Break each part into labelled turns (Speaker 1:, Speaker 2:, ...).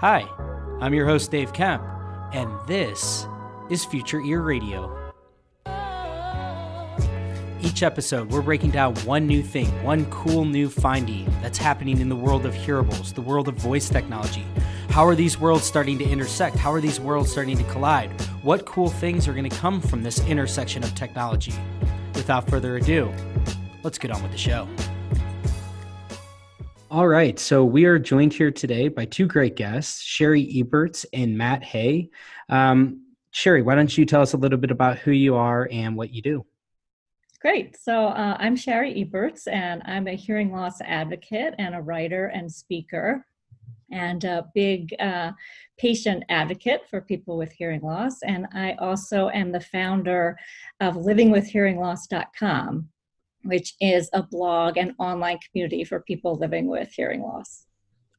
Speaker 1: Hi, I'm your host, Dave Kemp, and this is Future Ear Radio. Each episode, we're breaking down one new thing, one cool new finding that's happening in the world of hearables, the world of voice technology. How are these worlds starting to intersect? How are these worlds starting to collide? What cool things are going to come from this intersection of technology? Without further ado, let's get on with the show. All right. So we are joined here today by two great guests, Shari Eberts and Matt Hay. Um, Shari, why don't you tell us a little bit about who you are and what you do?
Speaker 2: Great. So uh, I'm Shari Eberts, and I'm a hearing loss advocate and a writer and speaker, and a big uh, patient advocate for people with hearing loss. And I also am the founder of livingwithhearingloss.com, which is a blog and online community for people living with hearing loss.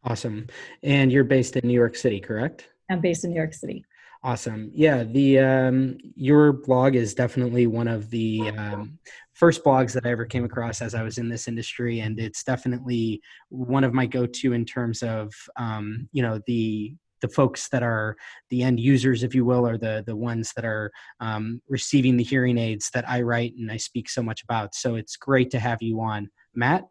Speaker 1: Awesome. And you're based in New York City, correct?
Speaker 2: I'm based in New York City.
Speaker 1: Awesome. Yeah, the um, your blog is definitely one of the um, first blogs that I ever came across as I was in this industry, and it's definitely one of my go-to in terms of um, you know the the folks that are the end users, if you will, are the the ones that are um, receiving the hearing aids that I write and I speak so much about. So it's great to have you on, Matt.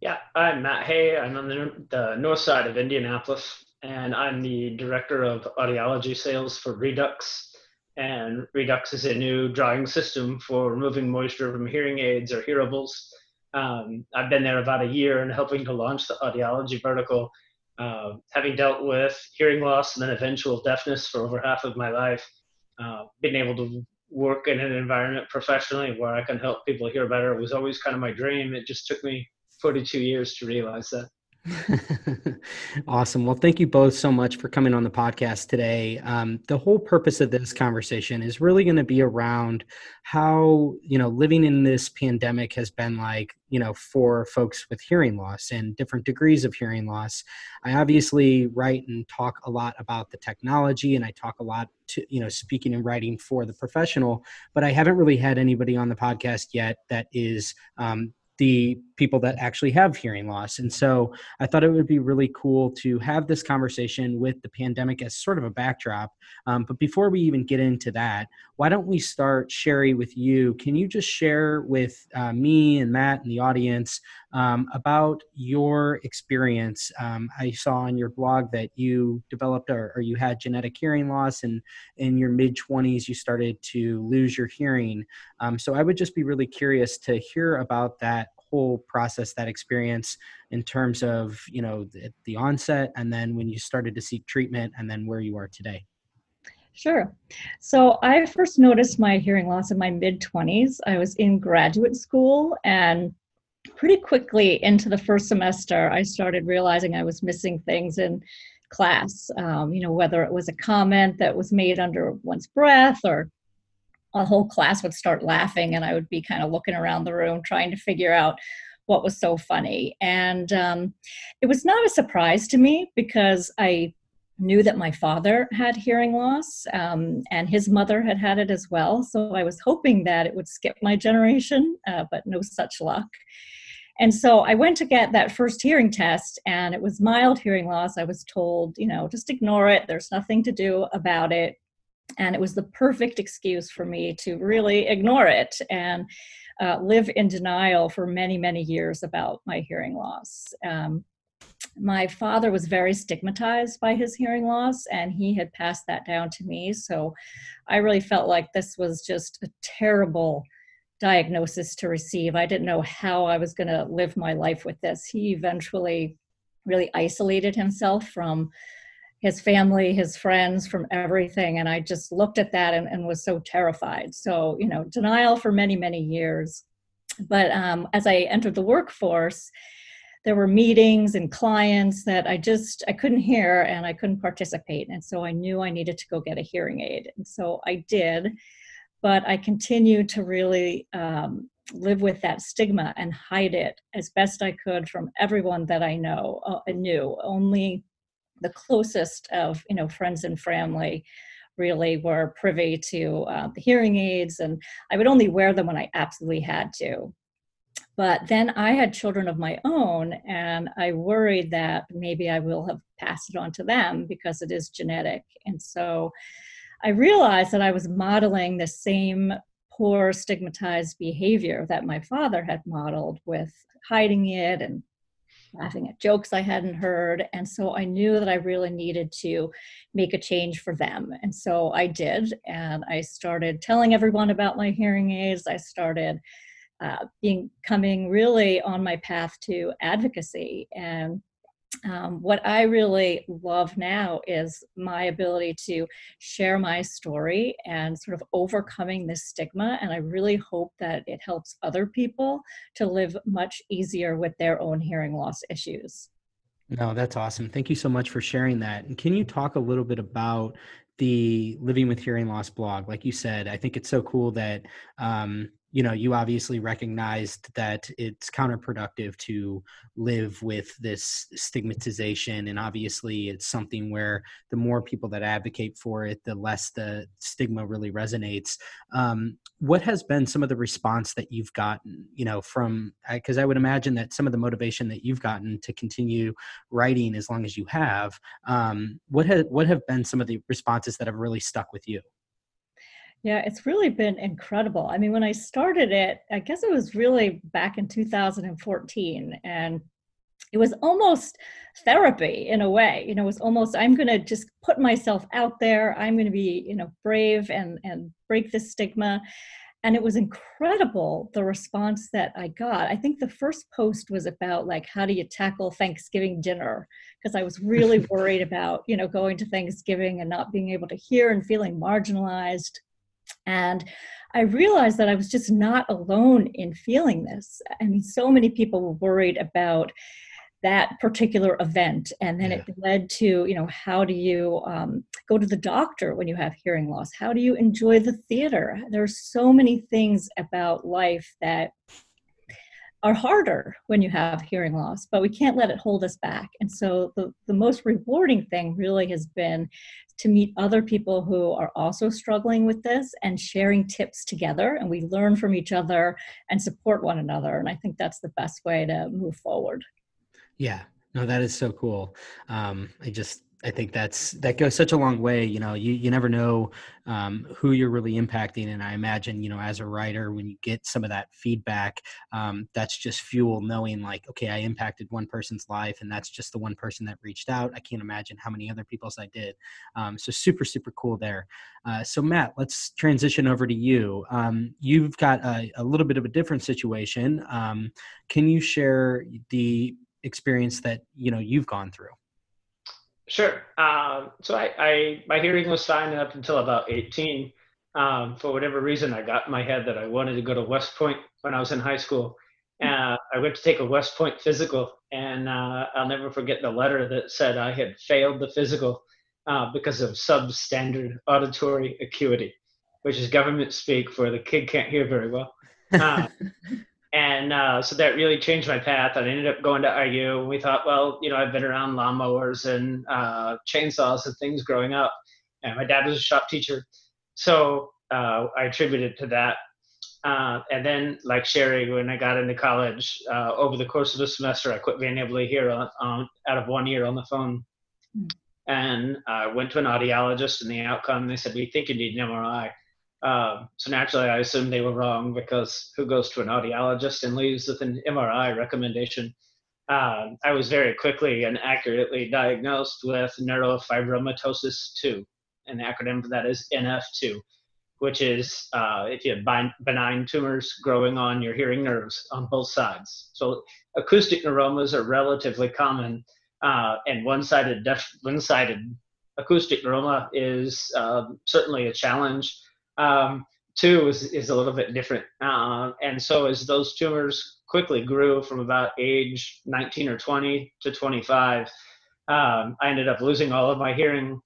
Speaker 3: Yeah, I'm Matt Hay. I'm on the, the north side of Indianapolis, and I'm the director of audiology sales for Redux. And Redux is a new drying system for removing moisture from hearing aids or hearables. Um, I've been there about a year and helping to launch the audiology vertical uh, having dealt with hearing loss and then eventual deafness for over half of my life, uh, being able to work in an environment professionally where I can help people hear better was always kind of my dream. It just took me 42 years to realize that.
Speaker 1: awesome. Well, thank you both so much for coming on the podcast today. Um, the whole purpose of this conversation is really going to be around how, you know, living in this pandemic has been like, you know, for folks with hearing loss and different degrees of hearing loss. I obviously write and talk a lot about the technology and I talk a lot to, you know, speaking and writing for the professional, but I haven't really had anybody on the podcast yet that is um, the people that actually have hearing loss. And so I thought it would be really cool to have this conversation with the pandemic as sort of a backdrop. Um, but before we even get into that, why don't we start, Shari, with you? Can you just share with uh, me and Matt and the audience um, about your experience? Um, I saw on your blog that you developed or, or you had genetic hearing loss, and in your mid 20s, you started to lose your hearing. Um, so I would just be really curious to hear about that whole process that experience in terms of you know the, the onset and then when you started to seek treatment and then where you are today
Speaker 2: Sure. So I first noticed my hearing loss in my mid 20s. I was in graduate school, and pretty quickly into the first semester, I started realizing I was missing things in class. Um, you know, whether it was a comment that was made under one's breath or a whole class would start laughing and i would be kind of looking around the room trying to figure out what was so funny and um, it was not a surprise to me because i knew that my father had hearing loss um, and his mother had had it as well so i was hoping that it would skip my generation uh, but no such luck and so I went to get that first hearing test, and it was mild hearing loss. I was told, you know, just ignore it. There's nothing to do about it and it was the perfect excuse for me to really ignore it and uh, live in denial for many many years about my hearing loss um, my father was very stigmatized by his hearing loss and he had passed that down to me so i really felt like this was just a terrible diagnosis to receive i didn't know how i was going to live my life with this he eventually really isolated himself from his family, his friends, from everything. And I just looked at that and, and was so terrified. So, you know, denial for many, many years. But um, as I entered the workforce, there were meetings and clients that I just I couldn't hear and I couldn't participate. And so I knew I needed to go get a hearing aid. And so I did. But I continued to really um, live with that stigma and hide it as best I could from everyone that I know uh, knew. Only the closest of you know friends and family really were privy to uh, the hearing aids and i would only wear them when i absolutely had to But then I had children of my own, and I worried that maybe I will have passed it on to them because it is genetic. And so I realized that I was modeling the same poor stigmatized behavior that my father had modeled with hiding it and laughing at jokes I hadn't heard. And so I knew that I really needed to make a change for them. And so I did. And I started telling everyone about my hearing aids. I started uh, being coming really on my path to advocacy and um, what I really love now is my ability to share my story and sort of overcoming this stigma. And I really hope that it helps other people to live much easier with their own hearing loss issues.
Speaker 1: No, that's awesome. Thank you so much for sharing that. And can you talk a little bit about the Living with Hearing Loss blog? Like you said, I think it's so cool that um, you know you obviously recognized that it's counterproductive to live with this stigmatization and obviously it's something where the more people that advocate for it the less the stigma really resonates. Um, what has been some of the response that you've gotten you know from because i would imagine that some of the motivation that you've gotten to continue writing as long as you have um, what has what have been some of the responses that have really stuck with you
Speaker 2: yeah, it's really been incredible. I mean, when I started it, I guess it was really back in 2014, and it was almost therapy in a way. You know, it was almost I'm going to just put myself out there. I'm going to be, you know, brave and and break this stigma. And it was incredible the response that I got. I think the first post was about like how do you tackle Thanksgiving dinner because I was really worried about, you know, going to Thanksgiving and not being able to hear and feeling marginalized and I realized that I was just not alone in feeling this. I mean, so many people were worried about that particular event and then yeah. it led to you know how do you um, go to the doctor when you have hearing loss how do you enjoy the theater there's so many things about life that are harder when you have hearing loss, but we can't let it hold us back. And so the, the most rewarding thing really has been to meet other people who are also struggling with this and sharing tips together. And we learn from each other and support one another. And I think that's the best way to move forward.
Speaker 1: Yeah, no, that is so cool. Um, I just I think that's that goes such a long way. You know, you you never know um, who you're really impacting, and I imagine you know as a writer, when you get some of that feedback, um, that's just fuel. Knowing like, okay, I impacted one person's life, and that's just the one person that reached out. I can't imagine how many other people's I did. Um, so super super cool there. Uh, so Matt, let's transition over to you. Um, you've got a, a, little bit of a different situation. Um, can you share the experience that you know you've gone through?
Speaker 3: Sure. Um, so I, I, my hearing was fine up until about 18. Um, for whatever reason, I got in my head that I wanted to go to West Point when I was in high school. Uh, I went to take a West Point physical, and uh, I'll never forget the letter that said I had failed the physical uh, because of substandard auditory acuity, which is government speak for the kid can't hear very well. And uh, so that really changed my path. I ended up going to IU. And we thought, well, you know, I've been around lawnmowers and uh, chainsaws and things growing up, and my dad was a shop teacher, so uh, I attributed to that. Uh, and then, like Shari, when I got into college, uh, over the course of the semester, I quit being able to hear on, on, out of one ear on the phone. Mm. And I went to an audiologist, and the outcome, they said, we think you need an MRI. Um, so naturally, I assumed they were wrong because who goes to an audiologist and leaves with an MRI recommendation? Um, I was very quickly and accurately diagnosed with neurofibromatosis 2, and the acronym for that is NF2, which is uh, if you have benign tumors growing on your hearing nerves on both sides. So acoustic neuromas are relatively common, uh, and one-sided, one-sided acoustic neuroma is uh, certainly a challenge um, two is, is a little bit different. Uh, and so as those tumors quickly grew from about age 19 or 20 to 25, um, I ended up losing all of my hearing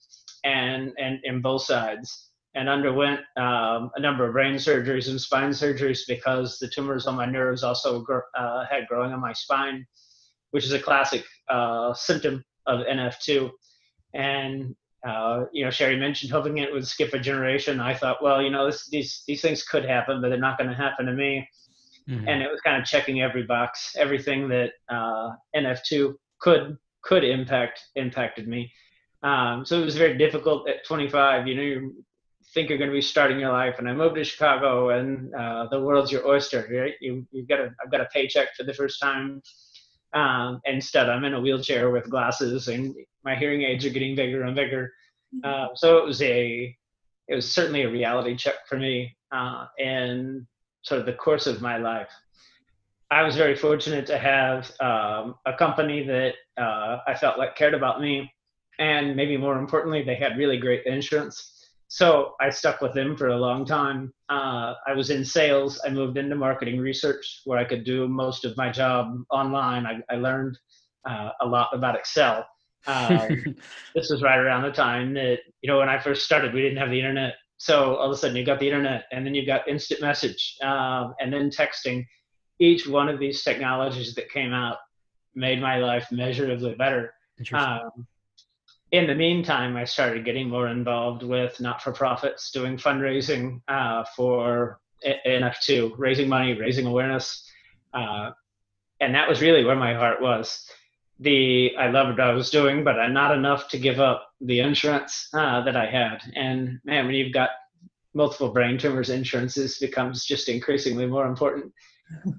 Speaker 3: and, and in both sides and underwent um, a number of brain surgeries and spine surgeries because the tumors on my nerves also gr- uh, had growing on my spine, which is a classic uh, symptom of NF2. And uh, you know, Shari mentioned hoping it would skip a generation. I thought, well, you know, this, these these things could happen, but they're not going to happen to me. mm-hmm. and it was kind of checking every box, everything that uh, NF2 could could impact impacted me. Um, so it was very difficult at 25. You know, you think you're going to be starting your life, and I moved to Chicago, and uh, the world's your oyster. Right? You you've got a I've got a paycheck for the first time. Um, instead, I'm in a wheelchair with glasses, and my hearing aids are getting bigger and bigger. Mm-hmm. Uh, so it was a it was certainly a reality check for me uh, in sort of the course of my life. I was very fortunate to have um, a company that uh, I felt like cared about me, and maybe more importantly, they had really great insurance. So I stuck with them for a long time. Uh, I was in sales. I moved into marketing research, where I could do most of my job online. I, I learned uh, a lot about Excel. Um, this was right around the time that you know when I first started, we didn't have the internet. So all of a sudden, you got the internet, and then you got instant message, um, and then texting. Each one of these technologies that came out made my life measurably better. Um, in the meantime, I started getting more involved with not-for-profits, doing fundraising uh, for NF2, raising money, raising awareness, uh, and that was really where my heart was the I loved what I was doing, but I'm not enough to give up the insurance uh, that I had. And man, when you've got multiple brain tumors, insurances becomes just increasingly more important.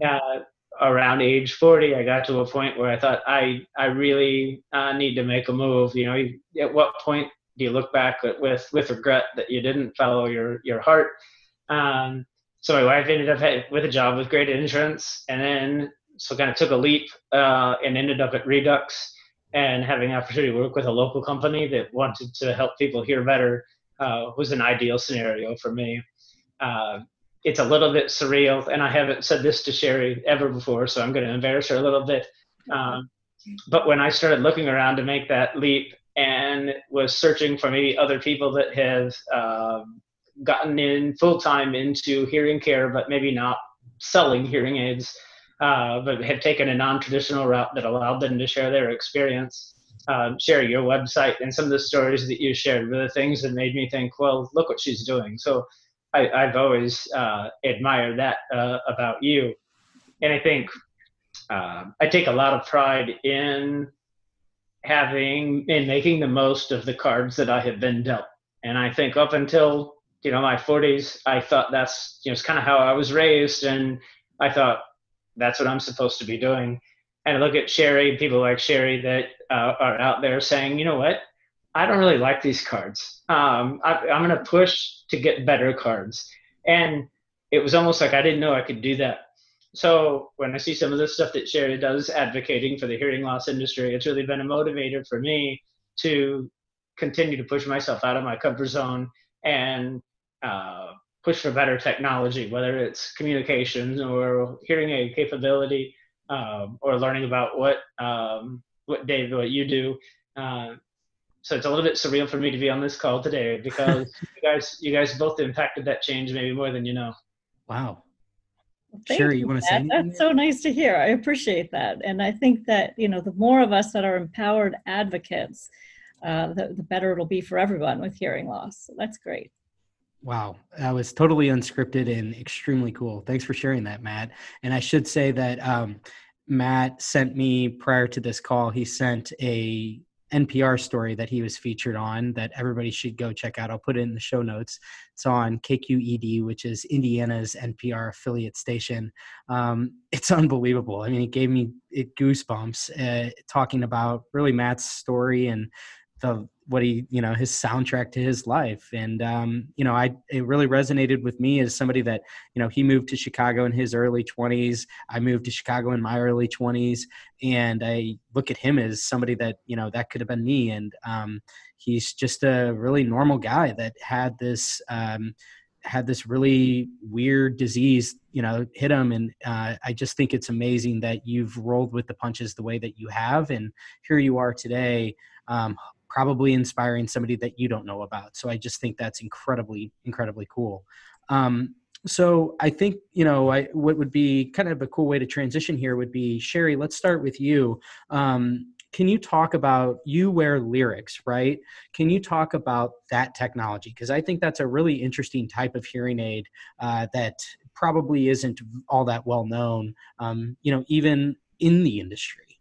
Speaker 3: Uh, around age 40, I got to a point where I thought I I really uh, need to make a move. You know, at what point do you look back with with regret that you didn't follow your your heart? Um, so my wife ended up with a job with great insurance, and then so kind of took a leap uh, and ended up at Redux and having the opportunity to work with a local company that wanted to help people hear better uh, was an ideal scenario for me. It's a little bit surreal, and I haven't said this to Shari ever before, so I'm going to embarrass her a little bit. Um, but when I started looking around to make that leap and was searching for maybe other people that have um, gotten in full time into hearing care, but maybe not selling hearing aids, uh, but had taken a non-traditional route that allowed them to Shari their experience. Um, share your website and some of the stories that you shared were the things that made me think, well, look what she's doing. So I, have always uh, admired that uh, about you. And I think uh, I take a lot of pride in having, in making the most of the cards that I have been dealt. And I think up until, you know, my 40s, I thought that's, you know, it's kind of how I was raised. And I thought, that's what I'm supposed to be doing. And I look at Shari, people like Shari that uh, are out there saying, you know what, I don't really like these cards. Um, I, I'm going to push to get better cards. And it was almost like I didn't know I could do that. So when I see some of the stuff that Shari does advocating for the hearing loss industry, it's really been a motivator for me to continue to push myself out of my comfort zone and uh, push for better technology, whether it's communications or hearing aid capability, um, or learning about what um, what Dave, what you do. Uh, so it's a little bit surreal for me to be on this call today because you guys you guys both impacted that change maybe more than you know.
Speaker 1: Wow.
Speaker 2: Thank sure, you, you want to say That's so nice to hear. I appreciate that, and I think that you know the more of us that are empowered advocates, uh, the, the better it'll be for everyone with hearing loss. So that's great.
Speaker 1: Wow, that was totally unscripted and extremely cool. Thanks for sharing that, Matt. And I should say that um, Matt sent me prior to this call. He sent a NPR story that he was featured on that everybody should go check out. I'll put it in the show notes. It's on KQED, which is Indiana's NPR affiliate station. Um, it's unbelievable. I mean, it gave me it goosebumps uh, talking about really Matt's story and the what he you know his soundtrack to his life. And um, you know i it really resonated with me as somebody that you know he moved to chicago in his early 20s i moved to chicago in my early 20s and i look at him as somebody that you know that could have been me. And um, he's just a really normal guy that had this um, had this really weird disease you know hit him. And uh, i just think it's amazing that you've rolled with the punches the way that you have. And here you are today um, probably inspiring somebody that you don't know about. So I just think that's incredibly, incredibly cool. Um, so I think you know I, what would be kind of a cool way to transition here would be Shari. Let's start with you. Um, can you talk about you wear Lyrics right can you talk about that technology because i think that's a really interesting type of hearing aid uh, that probably isn't all that well known, um, you know, even in the industry.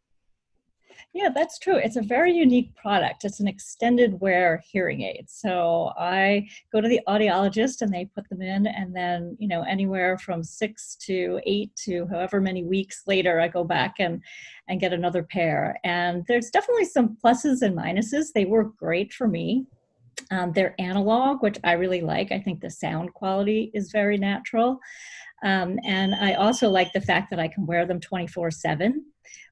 Speaker 2: Yeah, that's true. It's a very unique product. It's an extended wear hearing aid. So I go to the audiologist and they put them in, and then, you know, anywhere from six to eight to however many weeks later, I go back and, and get another pair. And there's definitely some pluses and minuses. They work great for me. Um, they're analog, which I really like. I think the sound quality is very natural. Um, and I also like the fact that I can wear them 24 7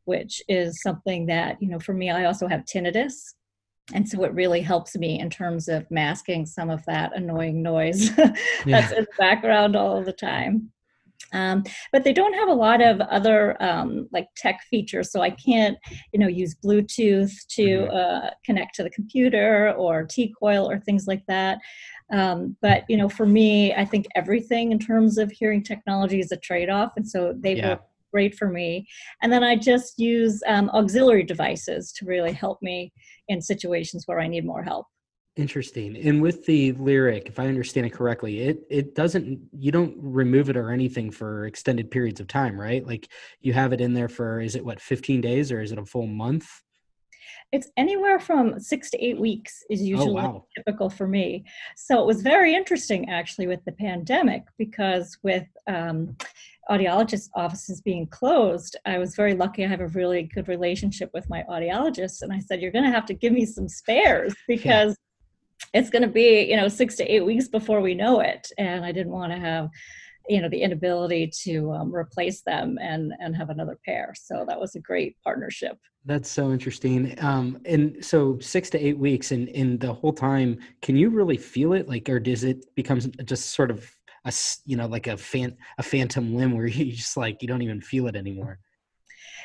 Speaker 2: which is something that, you know, for me, I also have tinnitus. And so it really helps me in terms of masking some of that annoying noise that's yeah. in the background all the time. Um, but they don't have a lot of other um, like tech features so i can't you know use bluetooth to mm-hmm. uh, connect to the computer or t-coil or things like that um, but you know for me i think everything in terms of hearing technology is a trade-off and so they yeah. work great for me. And then I just use um, auxiliary devices to really help me in situations where I need more help.
Speaker 1: Interesting. And with the Lyric, if I understand it correctly, it it doesn't you don't remove it or anything for extended periods of time, right? Like you have it in there for is it what 15 days or is it a full month?
Speaker 2: It's anywhere from six to eight weeks is oh, usually oh, wow. typical for me. So it was very interesting actually with the pandemic because with um, audiologist offices being closed, I was very lucky. I have a really good relationship with my audiologist, and I said, "You're going to have to give me some spares because." It's going to be, you know, six to eight weeks before we know it, and I didn't want to have, you know, the inability to um, replace them and and have another pair. So that was a great partnership.
Speaker 1: That's so interesting. Um, and so six to eight weeks, and in the whole time, can you really feel it? Like, or does it become just sort of a you know like a fan a phantom limb where you just like you don't even feel it anymore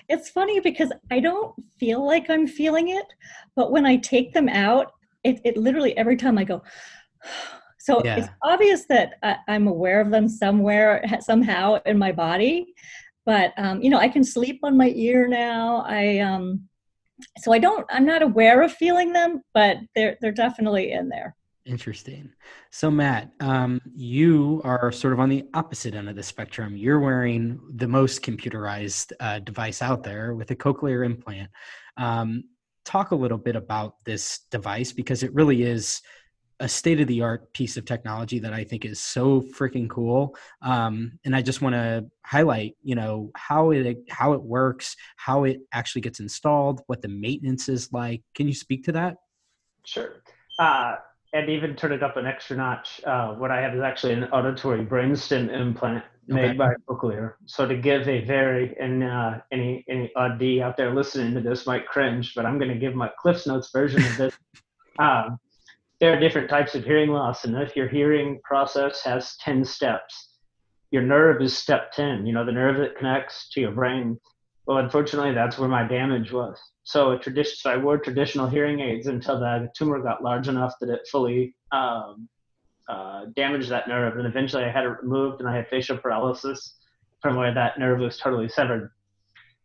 Speaker 2: it's funny because i don't feel like i'm feeling it but when i take them out it, it literally every time i go so yeah. it's obvious that I, i'm aware of them somewhere somehow in my body but um, you know i can sleep on my ear now i um so i don't i'm not aware of feeling them but they're they're definitely in there
Speaker 1: Interesting. So, Matt, um, you are sort of on the opposite end of the spectrum. You're wearing the most computerized uh, device out there with a cochlear implant. Um, talk a little bit about this device because it really is a state of the art piece of technology that I think is so freaking cool. Um, and I just want to highlight, you know, how it how it works, how it actually gets installed, what the maintenance is like. Can you speak to that?
Speaker 3: Sure. Uh, and even turn it up an extra notch. Uh, what I have is actually an auditory brainstem implant made okay. by Cochlear. So to give a very and uh, any any OD out there listening to this might cringe, but I'm going to give my Cliff's Notes version of this. um, there are different types of hearing loss, and if your hearing process has ten steps, your nerve is step ten. You know the nerve that connects to your brain. Well, unfortunately, that's where my damage was. So a tradition, so I wore traditional hearing aids until the tumor got large enough that it fully um, uh, damaged that nerve, and eventually I had it removed, and I had facial paralysis from where that nerve was totally severed.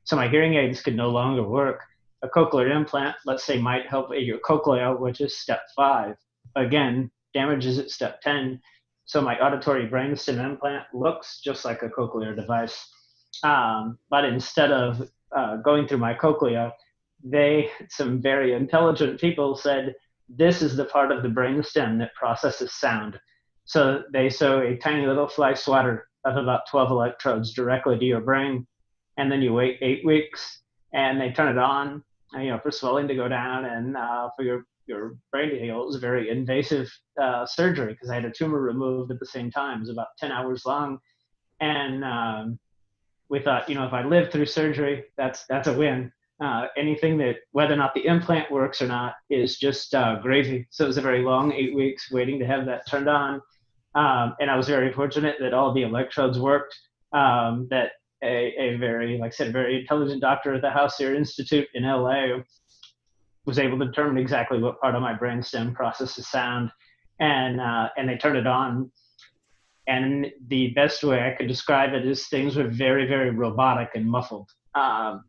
Speaker 3: So my hearing aids could no longer work. A cochlear implant, let's say, might help your cochlea, which is step five. Again, damages at step ten. So my auditory brainstem implant looks just like a cochlear device um, but instead of uh, going through my cochlea, they, some very intelligent people said, this is the part of the brainstem that processes sound. So they sew a tiny little fly swatter of about 12 electrodes directly to your brain. And then you wait eight weeks and they turn it on, you know, for swelling to go down and uh, for your, your brain to heal. It was very invasive uh, surgery because I had a tumor removed at the same time. It was about 10 hours long. And um, we thought, you know, if I live through surgery, that's that's a win. Uh, anything that, whether or not the implant works or not, is just uh, gravy. So it was a very long eight weeks waiting to have that turned on. Um, and I was very fortunate that all the electrodes worked. Um, that a, a very, like I said, very intelligent doctor at the House Ear Institute in LA was able to determine exactly what part of my brainstem processes sound, and uh, and they turned it on and the best way I could describe it is things were very, very robotic and muffled. Um,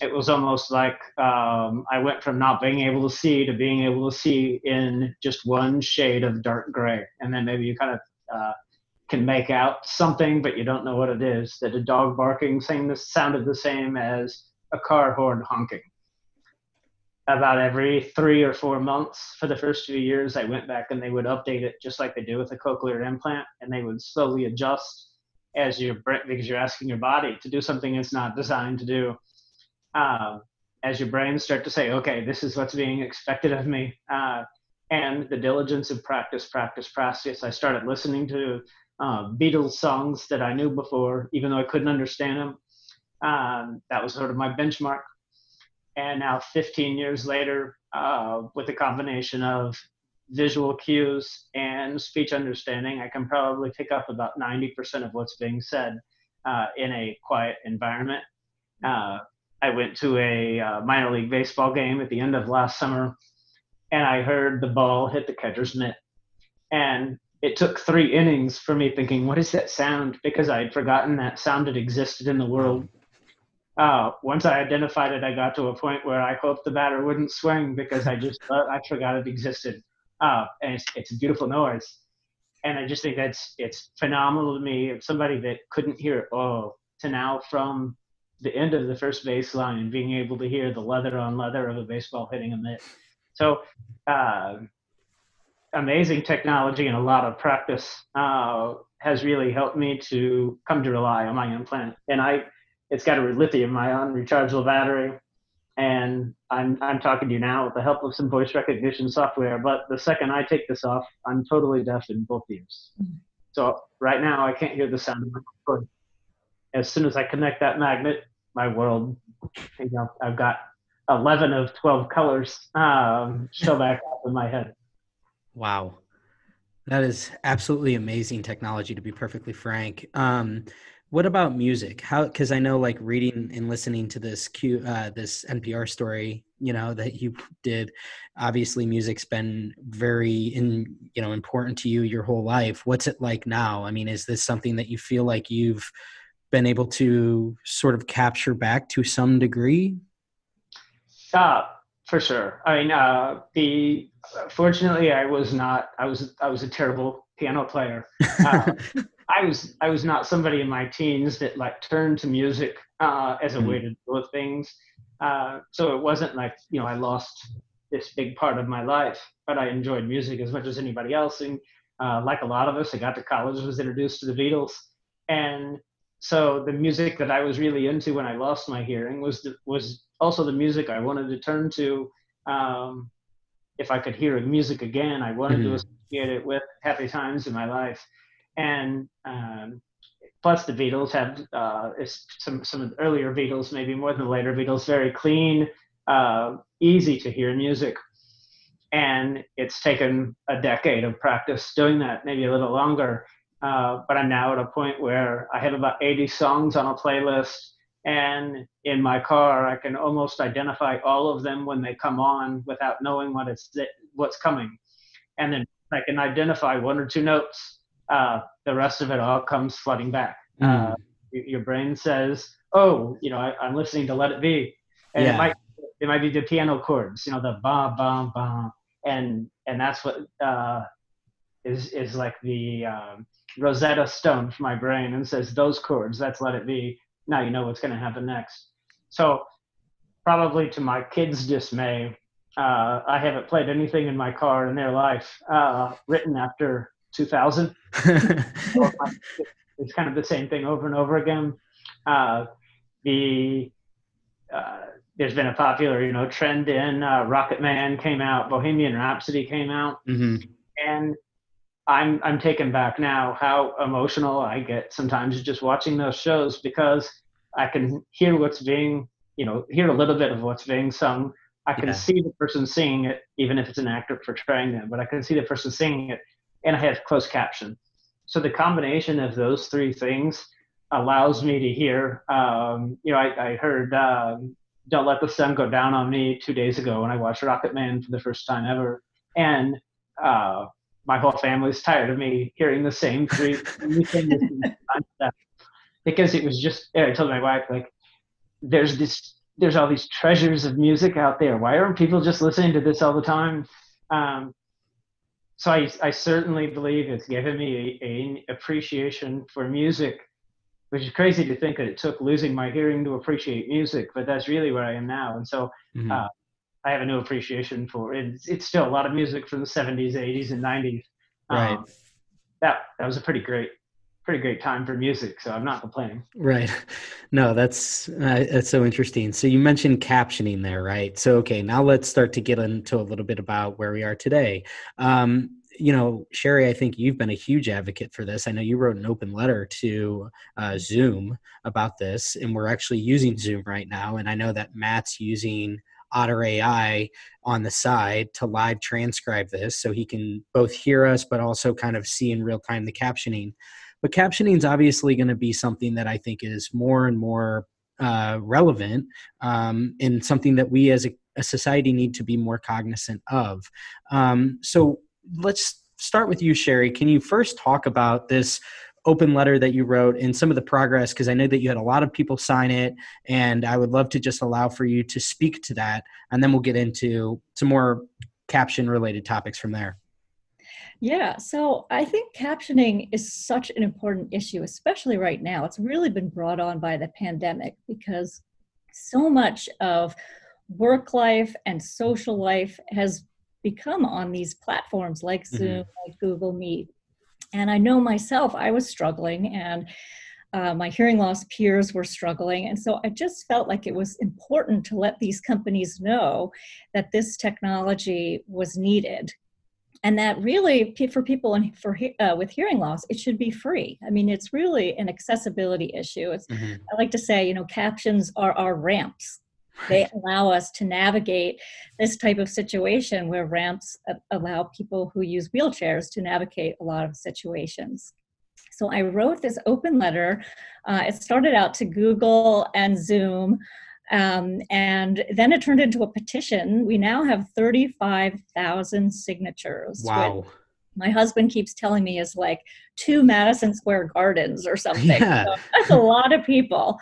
Speaker 3: it was almost like um, I went from not being able to see to being able to see in just one shade of dark gray, and then maybe you kind of uh, can make out something, but you don't know what it is. That a dog barking sounded the same as a car horn honking. About every three or four months for the first few years, I went back and they would update it just like they do with a cochlear implant, and they would slowly adjust as your because you're asking your body to do something it's not designed to do. Um, as your brain start to say, okay, this is what's being expected of me, uh, and the diligence of practice, practice, practice. I started listening to uh, Beatles songs that I knew before, even though I couldn't understand them. Um, that was sort of my benchmark. And now, 15 years later, uh, with a combination of visual cues and speech understanding, I can probably pick up about 90% of what's being said uh, in a quiet environment. Uh, I went to a uh, minor league baseball game at the end of last summer, and I heard the ball hit the catcher's mitt. And it took three innings for me thinking, what is that sound? Because I had forgotten that sound had existed in the world. Uh, once I identified it, I got to a point where I hoped the batter wouldn't swing because I just thought I forgot it existed. Uh, and it's, it's a beautiful noise. And I just think that's it's phenomenal to me. If somebody that couldn't hear oh, to now from the end of the first baseline and being able to hear the leather on leather of a baseball hitting a mitt. So uh, amazing technology and a lot of practice uh, has really helped me to come to rely on my implant. And I, it's got a lithium ion rechargeable battery. And I'm, I'm talking to you now with the help of some voice recognition software. But the second I take this off, I'm totally deaf in both ears. So right now I can't hear the sound of my cord. As soon as I connect that magnet, my world, you know, I've got 11 of 12 colors um, show back up in my head.
Speaker 1: Wow. That is absolutely amazing technology to be perfectly frank. Um, what about music? How because I know like reading and listening to this Q uh, this NPR story, you know, that you did, obviously music's been very in you know important to you your whole life. What's it like now? I mean, is this something that you feel like you've been able to sort of capture back to some degree?
Speaker 3: Uh, for sure. I mean, uh, the fortunately, I was not. I was I was a terrible piano player. Uh, I was I was not somebody in my teens that like turned to music uh, as a way mm-hmm. to deal with things. Uh, so it wasn't like you know I lost this big part of my life, but I enjoyed music as much as anybody else. And uh, like a lot of us, I got to college, was introduced to the Beatles, and so the music that I was really into when I lost my hearing was the, was also the music I wanted to turn to. Um, if I could hear music again, I wanted mm-hmm. to associate it with happy times in my life. And um, plus, the Beatles have uh, some some of the earlier Beatles, maybe more than the later Beatles, very clean, uh, easy to hear music. And it's taken a decade of practice doing that, maybe a little longer. Uh, but I'm now at a point where I have about 80 songs on a playlist and in my car i can almost identify all of them when they come on without knowing what it's what's coming and then i can identify one or two notes uh, the rest of it all comes flooding back mm. uh, your brain says oh you know I, am listening to let it be and yeah. it might it might be the piano chords you know the ba ba ba and and that's what uh, is is like the um, rosetta stone for my brain and says those chords that's let it be now you know what's going to happen next. So, probably to my kids' dismay, uh, I haven't played anything in my car in their life uh, written after 2000. it's kind of the same thing over and over again. Uh, the uh, there's been a popular, you know, trend in uh, Rocket Man came out, Bohemian Rhapsody came out, mm-hmm. and I'm I'm taken back now how emotional I get sometimes just watching those shows because I can hear what's being you know hear a little bit of what's being sung. I can yeah. see the person singing it, even if it's an actor portraying them, but I can see the person singing it, and I have closed caption. So the combination of those three things allows me to hear. Um, you know, I, I heard um, "Don't Let the Sun Go Down on Me" two days ago when I watched Rocket Man for the first time ever, and uh, my whole family's tired of me hearing the same three things because it was just I told my wife like there's this there's all these treasures of music out there. Why aren't people just listening to this all the time? Um, so I, I certainly believe it's given me an appreciation for music, which is crazy to think that it took losing my hearing to appreciate music, but that's really where I am now. And so mm-hmm. uh, I have a new appreciation for it. It's, it's, still a lot of music from the 70s, 80s, and 90s.
Speaker 1: Right. Um,
Speaker 3: that that was a pretty great pretty great time for music, so I'm not complaining.
Speaker 1: Right. No, that's uh, that's so interesting. So you mentioned captioning there, right? So okay, now let's start to get into a little bit about where we are today. Um, you know, Shari, I think you've been a huge advocate for this. I know you wrote an open letter to uh, Zoom about this, and we're actually using Zoom right now. And I know that Matt's using Otter AI on the side to live transcribe this so he can both hear us but also kind of see in real time the captioning. But captioning is obviously going to be something that I think is more and more uh, relevant um, and something that we as a, a, society need to be more cognizant of. Um, so let's start with you, Shari. Can you first talk about this open letter that you wrote and some of the progress? Because I know that you had a lot of people sign it, and I would love to just allow for you to speak to that, and then we'll get into some more caption related topics from there.
Speaker 2: Yeah, so I think captioning is such an important issue, especially right now. It's really been brought on by the pandemic because so much of work life and social life has become on these platforms like mm-hmm. Zoom, mm-hmm. like Google Meet. And I know myself, I was struggling, and uh, my hearing loss peers were struggling. And so I just felt like it was important to let these companies know that this technology was needed and that really for people in, for uh, with hearing loss it should be free i mean it's really an accessibility issue mm-hmm. i like to say you know captions are our ramps they allow us to navigate this type of situation where ramps allow people who use wheelchairs to navigate a lot of situations so i wrote this open letter uh, it started out to google and zoom um, and then it turned into a petition. We now have 35,000 signatures.
Speaker 1: Wow.
Speaker 2: My husband keeps telling me is like two Madison Square Gardens or something. Yeah. So that's a lot of people.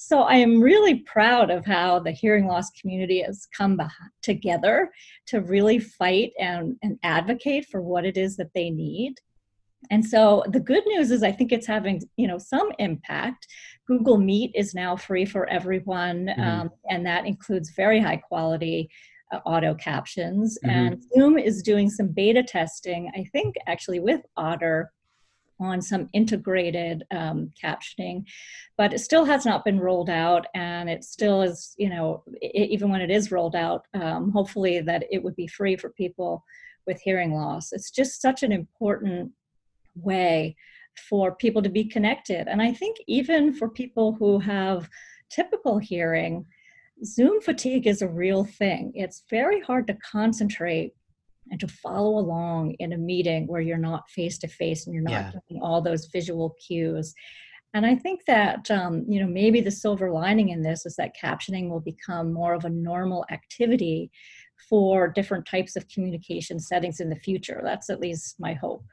Speaker 2: So I am really proud of how the hearing loss community has come together to really fight and, and advocate for what it is that they need. And so the good news is I think it's having, you know, some impact. Google Meet is now free for everyone, mm-hmm. um, and that includes very high quality uh, auto captions. Mm-hmm. And Zoom is doing some beta testing, I think actually with Otter on some integrated um, captioning, but it still has not been rolled out, and it still is, you know, it, even when it is rolled out, um, hopefully that it would be free for people with hearing loss. It's just such an important way for people to be connected. And I think even for people who have typical hearing, Zoom fatigue is a real thing. It's very hard to concentrate and to follow along in a meeting where you're not face to face and you're not yeah. getting all those visual cues. And I think that um, you know maybe the silver lining in this is that captioning will become more of a normal activity for different types of communication settings in the future. That's at least my hope.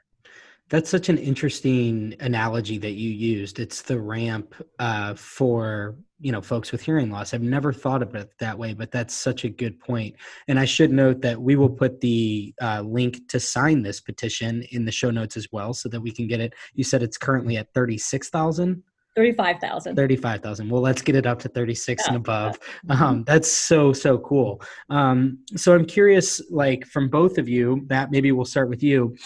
Speaker 1: That's such an interesting analogy that you used. It's the ramp uh, for you know folks with hearing loss. I've never thought of it that way, but that's such a good point. And I should note that we will put the uh, link to sign this petition in the show notes as well, so that we can get it. You said it's currently at thirty six thousand.
Speaker 2: 35,000.
Speaker 1: 35,000. Well, let's get it up to 36 yeah, and above. Um, that's so, so cool. Um, so I'm curious, like from both of you, that maybe we'll start with you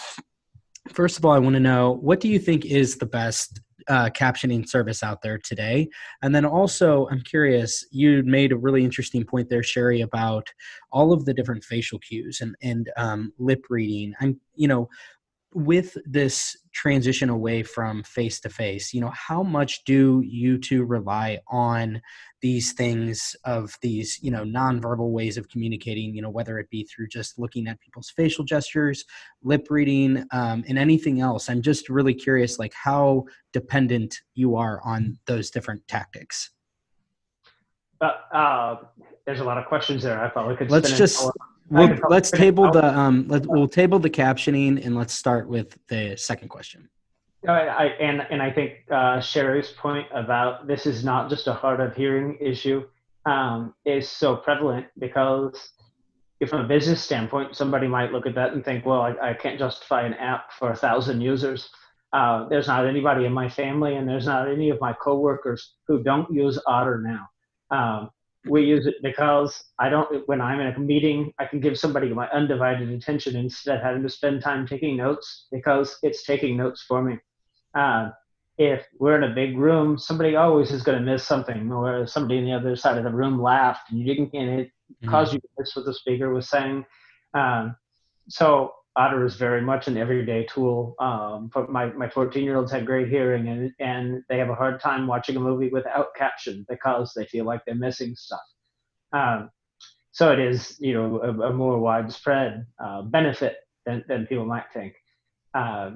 Speaker 1: first of all, I want to know what do you think is the best uh, captioning service out there today? And then also, I'm curious, you made a really interesting point there, Shari, about all of the different facial cues and, and um, lip reading. I'm, you know, with this transition away from face to face? You know how much do you two rely on these things of these you know nonverbal ways of communicating you know whether it be through just looking at people's facial gestures lip reading um, and anything else? I'm just really curious like how dependent you are on those different tactics.
Speaker 3: But uh, there's a lot of questions there. I thought we could
Speaker 1: let's just we'll, let's table the um let, we'll table the captioning and let's start with the second question
Speaker 3: I, I, and and I think uh, Shari's point about this is not just a hard of hearing issue um, is so prevalent because if from a business standpoint, somebody might look at that and think, well, I, I can't justify an app for a thousand users. Uh, there's not anybody in my family, and there's not any of my coworkers who don't use Otter now. Um, we use it because I don't. When I'm in a meeting, I can give somebody my undivided attention instead of having to spend time taking notes because it's taking notes for me. Uh, if we're in a big room, somebody always is going to miss something, or somebody on the other side of the room laughed, and you didn't, and it mm-hmm. caused you to miss what the speaker was saying. Um, so Otter is very much an everyday tool. Um, my my 14 year olds have great hearing, and and they have a hard time watching a movie without caption because they feel like they're missing stuff. Um, so it is, you know, a, a more widespread uh, benefit than, than people might think. Uh,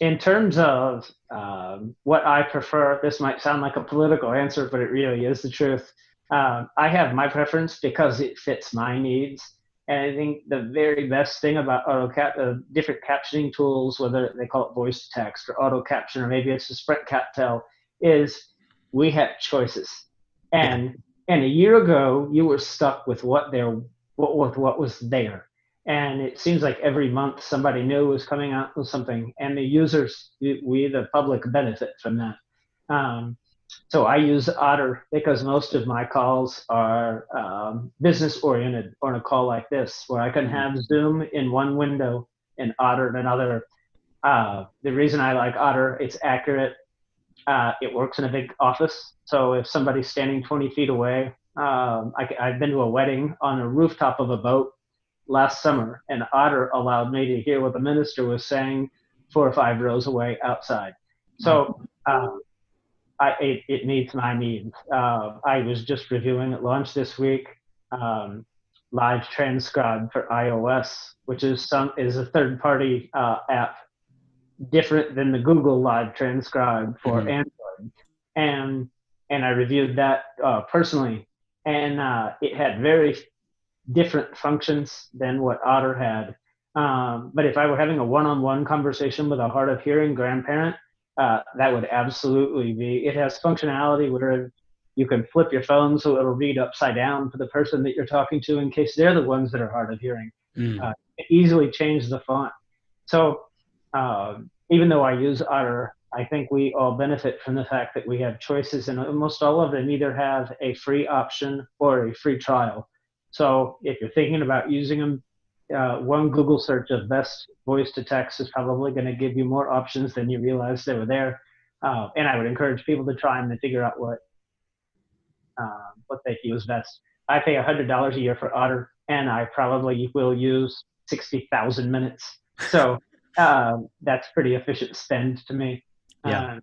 Speaker 3: in terms of um, what I prefer, this might sound like a political answer, but it really is the truth. Um, I have my preference because it fits my needs. And I think the very best thing about auto cap, uh, different captioning tools, whether they call it voice to text or auto caption, or maybe it's a Sprint CapTel, is we have choices. And and a year ago, you were stuck with what there, with what was there. And it seems like every month somebody new was coming out with something and the users we the public benefit from that. Um, so i use otter because most of my calls are um, business oriented on a call like this where i can mm-hmm. have zoom in one window and otter in another uh, the reason i like otter it's accurate uh, it works in a big office so if somebody's standing 20 feet away um, I, i've been to a wedding on a rooftop of a boat last summer, and Otter allowed me to hear what the minister was saying four or five rows away outside. So um, I, it, it, meets my needs. Uh, I was just reviewing it launch this week. Um, Live Transcribe for iOS, which is some is a third party uh, app, different than the Google Live Transcribe for mm-hmm. Android, and and I reviewed that uh, personally, and uh, it had very different functions than what Otter had. Um, but if I were having a one-on-one conversation with a hard of hearing grandparent, uh, that would absolutely be. It has functionality where you can flip your phone so it'll read upside down for the person that you're talking to in case they're the ones that are hard of hearing. Mm. Uh, easily change the font. So uh, even though I use Otter, I think we all benefit from the fact that we have choices, and almost all of them either have a free option or a free trial. So if you're thinking about using them, uh, one Google search of best voice to text is probably going to give you more options than you realized they were there. Uh, and I would encourage people to try them and figure out what uh, what they is best. I pay $100 a year for Otter, and I probably will use 60,000 minutes. So um, that's pretty efficient spend to me.
Speaker 1: Yeah. Um,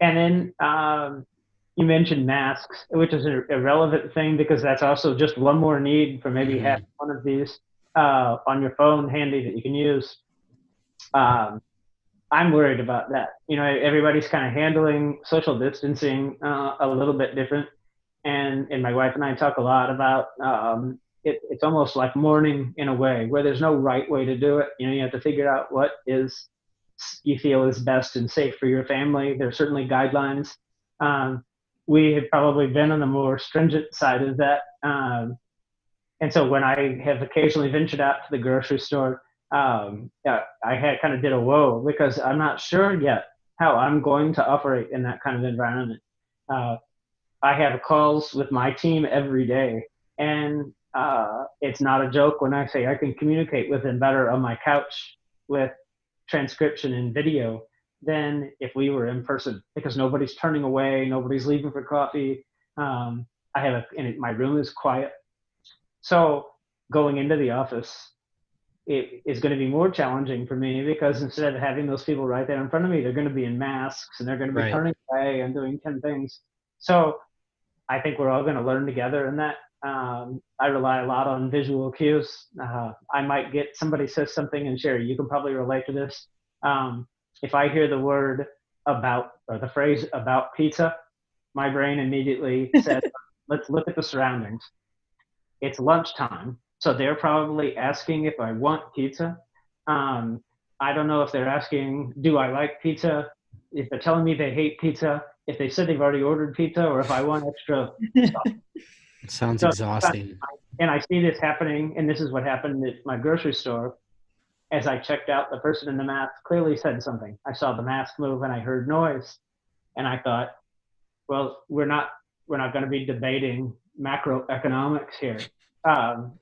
Speaker 3: and then um, you mentioned masks, which is a, relevant thing because that's also just one more need for maybe mm-hmm. have one of these uh, on your phone handy that you can use. Um, I'm worried about that. You know, everybody's kind of handling social distancing uh, a little bit different, and and my wife and I talk a lot about um, it. It's almost like mourning in a way, where there's no right way to do it. You know, you have to figure out what is you feel is best and safe for your family. There's certainly guidelines. Um, we have probably been on the more stringent side of that. Um, and so when I have occasionally ventured out to the grocery store, um, I had kind of did a whoa because I'm not sure yet how I'm going to operate in that kind of environment. Uh, I have calls with my team every day, and uh, it's not a joke when I say I can communicate with them better on my couch with transcription and video than if we were in person because nobody's turning away, nobody's leaving for coffee. Um, I have a, and my room is quiet. So going into the office, it is going to be more challenging for me because instead of having those people right there in front of me, they're going to be in masks and they're going to be right. turning away and doing 10 things. So I think we're all going to learn together in that. Um, I rely a lot on visual cues. Uh, I might get somebody says something and Shari, You can probably relate to this. Um, if I hear the word about or the phrase about pizza, my brain immediately says, let's look at the surroundings. It's lunchtime, so they're probably asking if I want pizza. Um, I don't know if they're asking, do I like pizza? If they're telling me they hate pizza, if they said they've already ordered pizza, or if I want extra
Speaker 1: It sounds so exhausting.
Speaker 3: and I see this happening, and this is what happened at my grocery store. As I checked out, the person in the mask clearly said something. I saw the mask move and I heard noise, and I thought, well, we're not we're not going to be debating macroeconomics here. Um,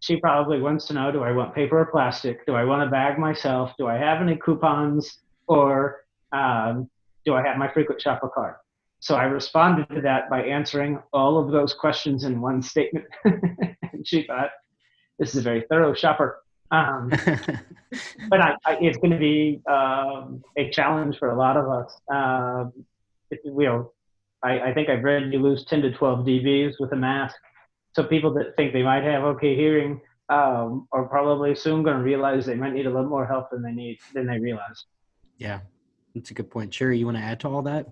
Speaker 3: she probably wants to know: Do I want paper or plastic? Do I want a bag myself? Do I have any coupons? Or um, do I have my frequent shopper card? So I responded to that by answering all of those questions in one statement. and she thought, this is a very thorough shopper. Um, but I, I, it's going to be um, a challenge for a lot of us. Uh, it, you know, I, I, think I've read you lose 10 to 12 dBs with a mask. So people that think they might have okay hearing um, are probably soon going to realize they might need a little more help than they need than they realize.
Speaker 1: Yeah, that's a good point. Shari, you want to add to all that?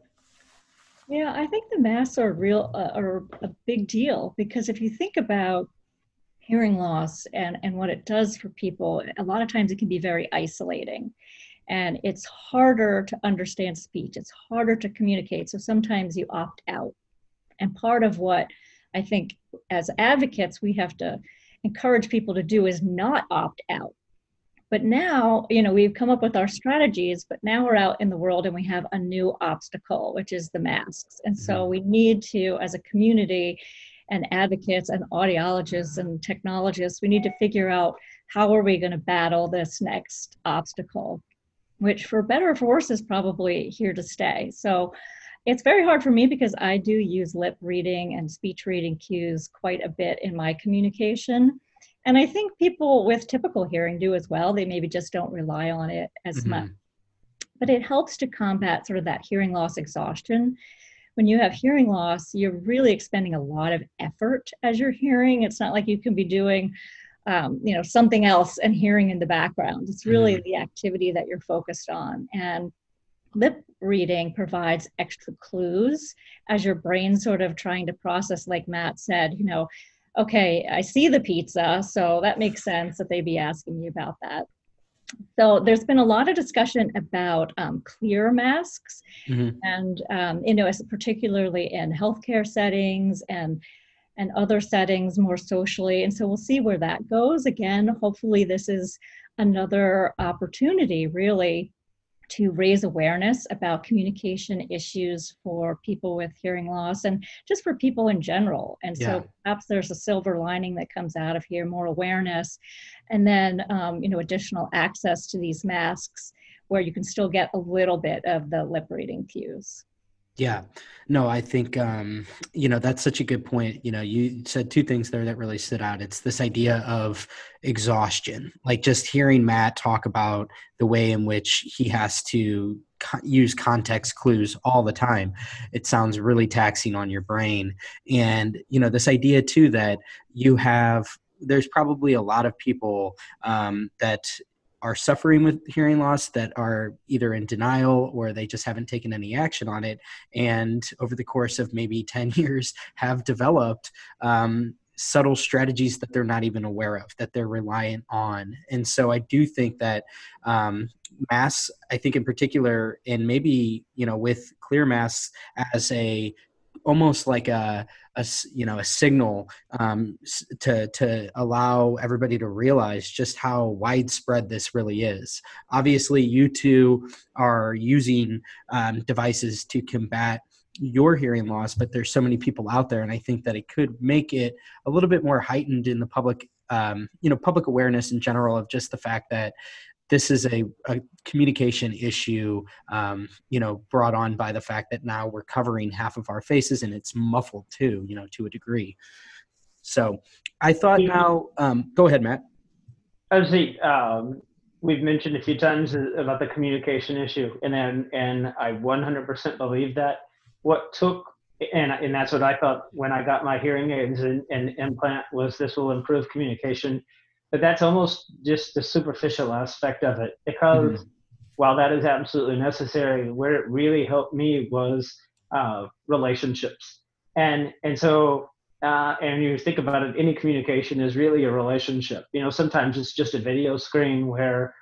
Speaker 2: Yeah, I think the masks are real uh, are a big deal because if you think about hearing loss and and what it does for people, a lot of times it can be very isolating, and it's harder to understand speech. It's harder to communicate. So sometimes you opt out, and part of what I think as advocates we have to encourage people to do is not opt out but now, you know, we've come up with our strategies, but now we're out in the world and we have a new obstacle, which is the masks. And so mm-hmm. we need to, as a community and advocates and audiologists and technologists, we need to figure out how are we going to battle this next obstacle, which for better or for worse is probably here to stay. So it's very hard for me because I do use lip reading and speech reading cues quite a bit in my communication. And I think people with typical hearing do as well. They maybe just don't rely on it as mm-hmm. much. But it helps to combat sort of that hearing loss exhaustion. When you have hearing loss, you're really expending a lot of effort as you're hearing. It's not like you can be doing um, you know something else and hearing in the background it's really mm-hmm. the activity that you're focused on and lip reading provides extra clues as your brain sort of trying to process like matt said you know okay, I see the pizza, so that makes sense that they'd be asking me about that. So there's been a lot of discussion about um, clear masks, mm-hmm. and um, you know, particularly in healthcare settings and and other settings more socially. And so we'll see where that goes. Again, hopefully this is another opportunity, really, to raise awareness about communication issues for people with hearing loss and just for people in general. And yeah. so perhaps there's a silver lining that comes out of here, more awareness, and then um, you know additional access to these masks where you can still get a little bit of the lip reading cues.
Speaker 1: Yeah, no, I think um, you know that's such a good point. You know, you said two things there that really stood out. It's this idea of exhaustion, like just hearing Matt talk about the way in which he has to co- use context clues all the time. It sounds really taxing on your brain, and you know this idea too that you have there's probably a lot of people um, that are suffering with hearing loss that are either in denial or they just haven't taken any action on it. And over the course of maybe 10 years have developed um, subtle strategies that they're not even aware of that they're reliant on. And so i do think that um, mass i think in particular and maybe you know with clear mass as a almost like a, a you know a signal um, to to allow everybody to realize just how widespread this really is. Obviously, you two are using um, devices to combat your hearing loss, but there's so many people out there, and I think that it could make it a little bit more heightened in the public, um, you know, public awareness in general of just the fact that this is a, a communication issue, um, you know, brought on by the fact that now we're covering half of our faces and it's muffled too, you know, to a degree. So I thought now, um, go ahead, Matt.
Speaker 3: Obviously, um, we've mentioned a few times about the communication issue, and then, and I 100% believe that. What took and and that's what I thought when I got my hearing aids and, and implant was this will improve communication but that's almost just the superficial aspect of it because mm-hmm. while that is absolutely necessary where it really helped me was uh, relationships and and so uh, and you think about it any communication is really a relationship you know sometimes it's just a video screen where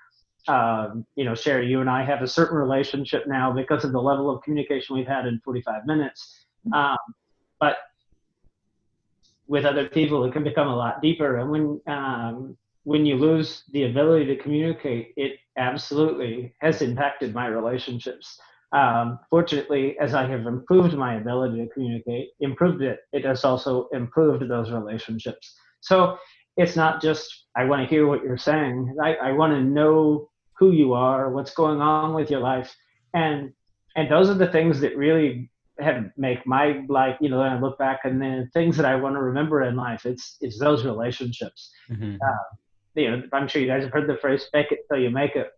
Speaker 3: um, you know shari you and i have a certain relationship now because of the level of communication we've had in 45 minutes mm-hmm. um, but with other people, it can become a lot deeper. And when um, when you lose the ability to communicate, it absolutely has impacted my relationships. Um, fortunately, as I have improved my ability to communicate, improved it, it has also improved those relationships. So it's not just I want to hear what you're saying. I, I want to know who you are, what's going on with your life, and and those are the things that really have make my life. You know, when I look back and the things that I want to remember in life, it's it's those relationships. Mm-hmm. Uh, you know, I'm sure you guys have heard the phrase "fake it till you make it,"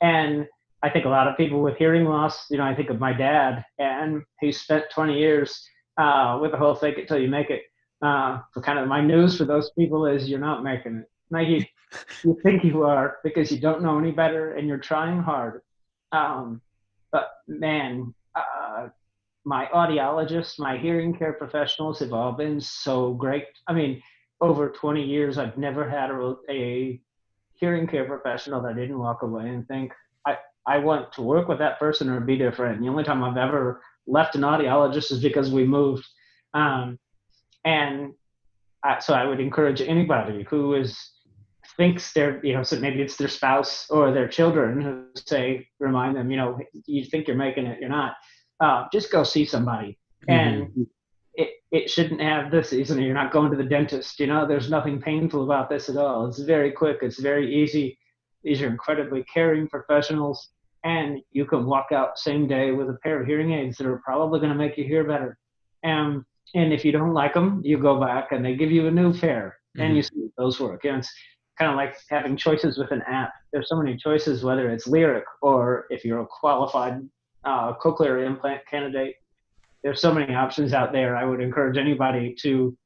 Speaker 3: and I think a lot of people with hearing loss. You know, I think of my dad, and he spent 20 years uh, with the whole "fake it till you make it." Uh, so kind of my news for those people is you're not making it. Like you, you think you are because you don't know any better and you're trying hard. Um, but man, uh, my audiologists, my hearing care professionals have all been so great. I mean, over 20 years, I've never had a, a hearing care professional that didn't walk away and think, I, I want to work with that person or be their friend. The only time I've ever left an audiologist is because we moved. Um, and I, so I would encourage anybody who is thinks they're, you know, so maybe it's their spouse or their children who say, remind them, you know, you think you're making it, you're not. Uh, just go see somebody. Mm-hmm. And it, shouldn't have this, isn't? You're not going to the dentist, you know, there's nothing painful about this at all. It's very quick, it's very easy. These are incredibly caring professionals. And you can walk out same day with a pair of hearing aids that are probably going to make you hear better. And and if you don't like them, you go back and they give you a new pair, mm-hmm. and you see those work. And it's kind of like having choices with an app. There's so many choices, whether it's Lyric or if you're a qualified uh, cochlear implant candidate. There's so many options out there. I would encourage anybody to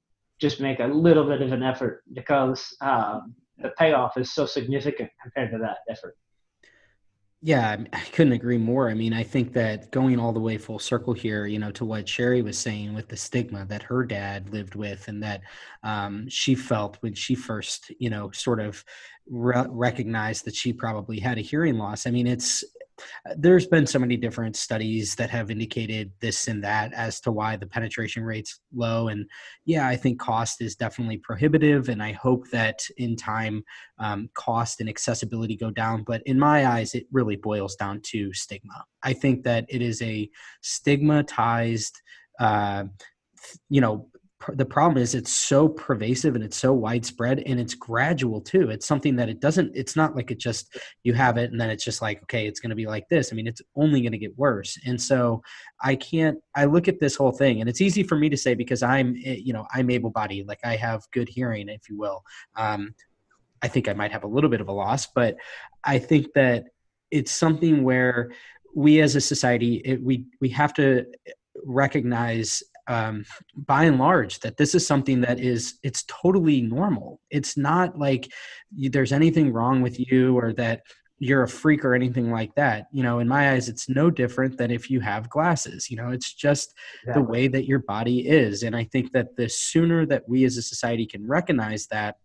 Speaker 3: just make a little bit of an effort because um, the payoff is so significant compared to that effort.
Speaker 1: Yeah, I couldn't agree more. I mean, I think that going all the way full circle here, you know, to what Shari was saying with the stigma that her dad lived with and that um, she felt when she first, you know, sort of re- recognized that she probably had a hearing loss. I mean, it's there's been so many different studies that have indicated this and that as to why the penetration rate's low and yeah i think cost is definitely prohibitive and i hope that in time um, cost and accessibility go down but in my eyes it really boils down to stigma. I think that it is a stigmatized uh, you know the problem is it's so pervasive and it's so widespread and it's gradual too. It's something that it doesn't it's not like it just you have it and then it's just like okay it's going to be like this. I mean it's only going to get worse. And so i can't i look at this whole thing and it's easy for me to say because i'm eh, you know i'm able bodied like i have good hearing if you will. Um, i think i might have a little bit of a loss but i think that it's something where we as a society it, we we have to recognize um, by and large that this is something that is it's totally normal. It's not like there's anything wrong with you or that you're a freak or anything like that. You know in my eyes it's no different than if you have glasses. You know it's just the way that your body is. And i think that the sooner that we as a society can recognize that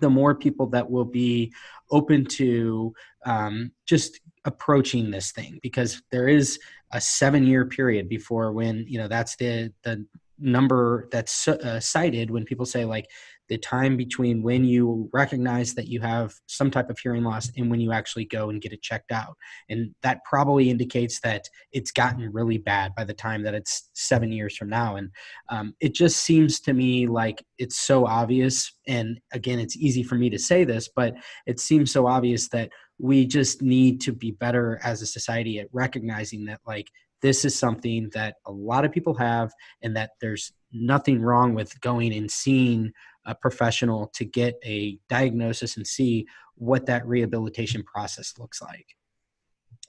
Speaker 1: the more people that will be open to um, just approaching this thing because there is a seven year period before when you know that's the the number that's uh, cited when people say like the time between when you recognize that you have some type of hearing loss and when you actually go and get it checked out. And that probably indicates that it's gotten really bad by the time that it's seven years from now. And um, it just seems to me like it's so obvious. And again it's easy for me to say this but it seems so obvious that we just need to be better as a society at recognizing that like this is something that a lot of people have and that there's nothing wrong with going and seeing a professional to get a diagnosis and see what that rehabilitation process looks like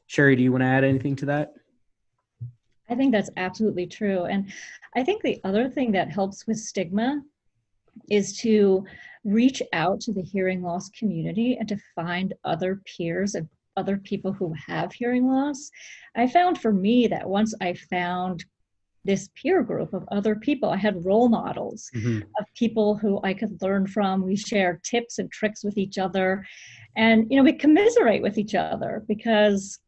Speaker 1: shari do you want to add anything to that
Speaker 2: i think that's absolutely true and i think the other thing that helps with stigma is to reach out to the hearing loss community and to find other peers and other people who have hearing loss. I found for me that once I found this peer group of other people, I had role models mm-hmm. of people who I could learn from. We share tips and tricks with each other. And, you know, we commiserate with each other because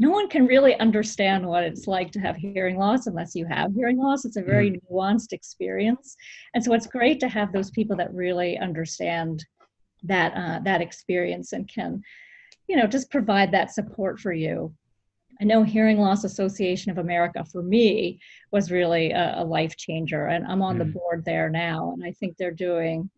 Speaker 2: no one can really understand what it's like to have hearing loss unless you have hearing loss. It's a very mm. nuanced experience, and so it's great to have those people that really understand that uh, that experience and can, you know, just provide that support for you. I know Hearing Loss Association of America for me was really a, a life changer, and I'm on mm. the board there now, and I think they're doing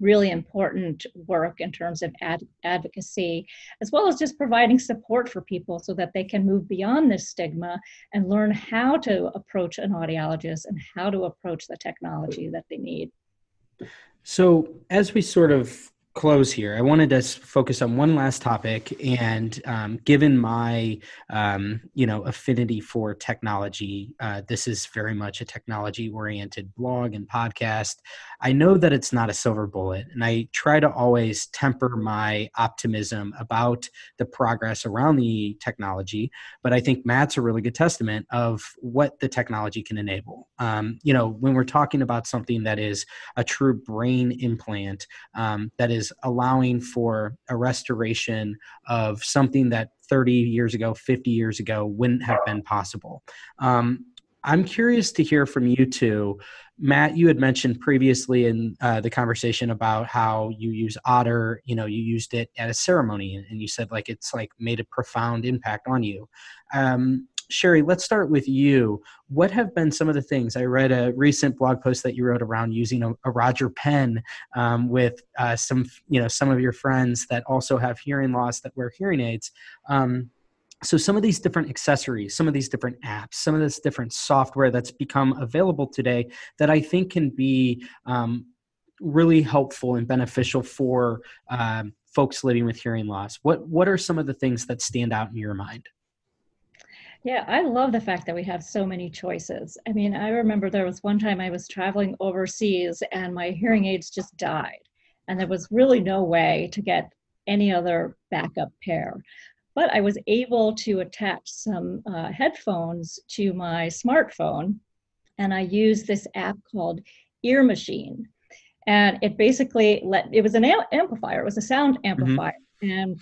Speaker 2: really important work in terms of ad- advocacy, as well as just providing support for people so that they can move beyond this stigma and learn how to approach an audiologist and how to approach the technology that they need.
Speaker 1: So, as we sort of close here, I wanted to focus on one last topic. And um, given my, um, you know, affinity for technology, uh, this is very much a technology-oriented blog and podcast. I know that it's not a silver bullet, and I try to always temper my optimism about the progress around the technology. But I think Matt's a really good testament of what the technology can enable. Um, you know, when we're talking about something that is a true brain implant um, that is allowing for a restoration of something that 30 years ago, 50 years ago wouldn't have been possible. Um, I'm curious to hear from you two. Matt, you had mentioned previously in uh, the conversation about how you use Otter. You know, you used it at a ceremony, and you said like it's like made a profound impact on you. Um, Shari, let's start with you. What have been some of the things? I read a recent blog post that you wrote around using a, a Roger pen um, with uh, some, you know, some of your friends that also have hearing loss that wear hearing aids. Um, so some of these different accessories some of these different apps some of this different software that's become available today that i think can be um, really helpful and beneficial for um, folks living with hearing loss what what are some of the things that stand out in your mind
Speaker 2: yeah, I love the fact that we have so many choices. I mean, I remember there was one time I was traveling overseas and my hearing aids just died, and there was really no way to get any other backup pair but I was able to attach some uh, headphones to my smartphone, and I used this app called Ear Machine, and it basically let it was an amplifier, it was a sound mm-hmm. amplifier, mm-hmm. and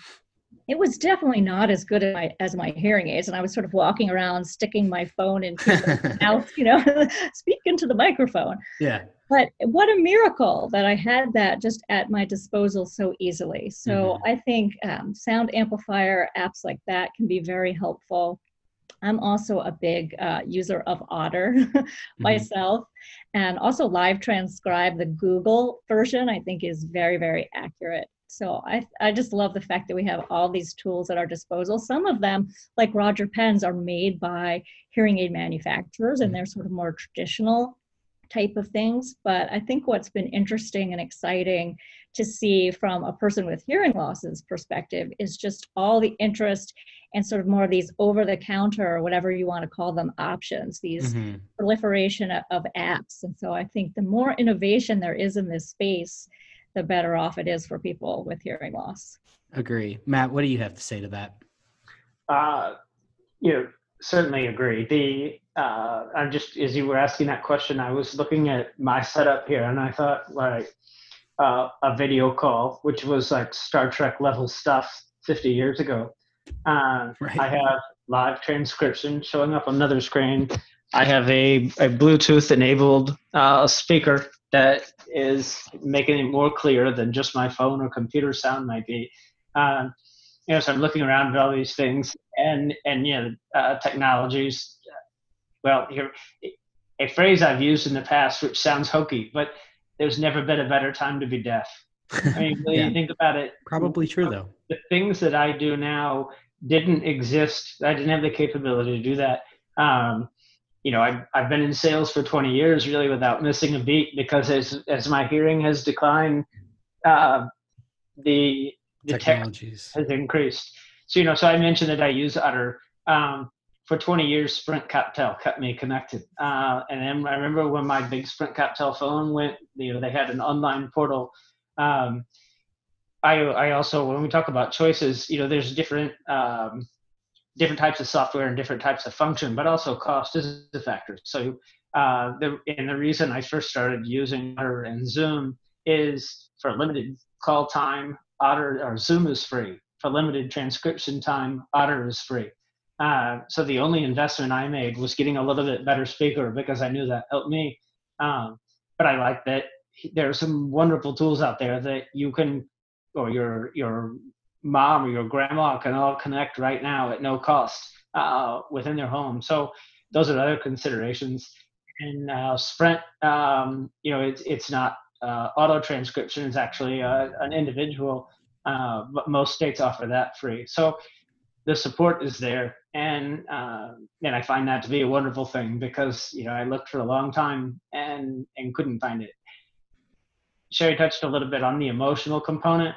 Speaker 2: it was definitely not as good as my, as my hearing aids. And I was sort of walking around, sticking my phone into my mouth, you know, speak into the microphone.
Speaker 1: Yeah
Speaker 2: but what a miracle that I had that just at my disposal so easily. So mm-hmm. I think um, sound amplifier apps like that can be very helpful. I'm also a big uh, user of Otter mm-hmm. myself, and also Live Transcribe, the Google version, I think is very, very accurate. So I, I just love the fact that we have all these tools at our disposal. Some of them, like Roger Pens, are made by hearing aid manufacturers, and mm-hmm. they're sort of more traditional type of things. But I think what's been interesting and exciting to see from a person with hearing losses perspective is just all the interest and sort of more of these over the counter or whatever you want to call them options, these mm-hmm. proliferation of apps. And so I think the more innovation there is in this space, the better off it is for people with hearing loss.
Speaker 1: Agree. Matt, what do you have to say to that?
Speaker 3: Uh, you know, certainly agree. The uh, I'm just as you were asking that question, I was looking at my setup here, and I thought like uh, a video call, which was like Star Trek level stuff 50 years ago. Uh, right. I have live transcription showing up on another screen. I have a, a Bluetooth enabled uh, speaker that is making it more clear than just my phone or computer sound might be. Um, you know, so I'm looking around at all these things, and and you know, uh, technologies well, here, a phrase I've used in the past, which sounds hokey, but there's never been a better time to be deaf. I mean, when yeah. you think about it,
Speaker 1: probably true though.
Speaker 3: The things that I do now didn't exist. I didn't have the capability to do that. Um, you know, I've, I've been in sales for 20 years really without missing a beat because as, as my hearing has declined, uh, the, the technologies has increased. So, you know, so I mentioned that I use Otter. Um, for 20 years, Sprint CapTel kept me connected. Uh, and then I remember when my big Sprint CapTel phone went, you know, they had an online portal. Um, I, I also, when we talk about choices, you know, there's different, um, different types of software and different types of function, but also cost is a factor. So, uh, the, and the reason I first started using Otter and Zoom is for limited call time, Otter or Zoom is free. For limited transcription time, Otter is free. Uh, so the only investment I made was getting a little bit better speaker because I knew that helped me. Um, but I like that there are some wonderful tools out there that you can, or your your mom or your grandma can all connect right now at no cost uh, within their home. So those are other considerations. And uh, Sprint, um, you know, it's it's not uh, auto transcription; it's actually uh, an individual. Uh, but most states offer that free. So the support is there, and uh, and I find that to be a wonderful thing because you know I looked for a long time and and couldn't find it. Shari touched a little bit on the emotional component.